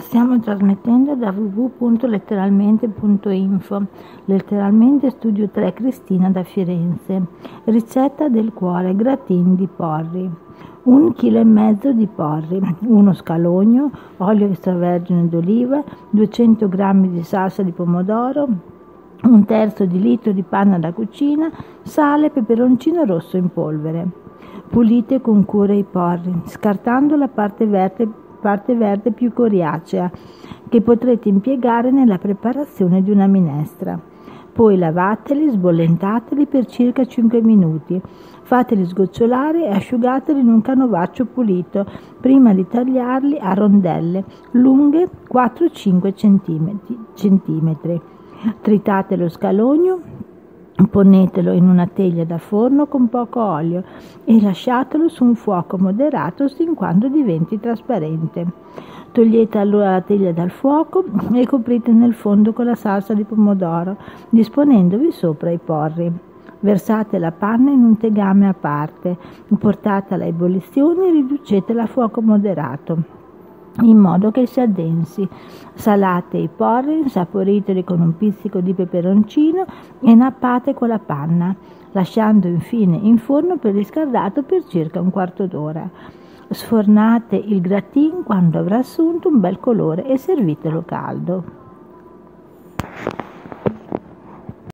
Stiamo trasmettendo da www.letteralmente.info, letteralmente studio 3 Cristina da Firenze. Ricetta del cuore, gratin di porri. Un chilo e mezzo di porri, uno scalogno, olio extravergine d'oliva, 200 g di salsa di pomodoro, un terzo di litro di panna da cucina, sale e peperoncino rosso in polvere. Pulite con cura i porri, scartando la parte verde parte verde più coriacea, che potrete impiegare nella preparazione di una minestra. Poi lavateli, sbollentateli per circa 5 minuti. Fateli sgocciolare e asciugateli in un canovaccio pulito prima di tagliarli a rondelle lunghe 4-5 cm. Tritate lo scalogno Ponetelo in una teglia da forno con poco olio e lasciatelo su un fuoco moderato sin quando diventi trasparente. Togliete allora la teglia dal fuoco e coprite nel fondo con la salsa di pomodoro, disponendovi sopra i porri. Versate la panna in un tegame a parte, portatela a ebollizione e riducetela a fuoco moderato in modo che si addensi. Salate i porri, insaporiteli con un pizzico di peperoncino e nappate con la panna, lasciando infine in forno per riscaldato per circa un quarto d'ora. Sfornate il gratin quando avrà assunto un bel colore e servitelo caldo.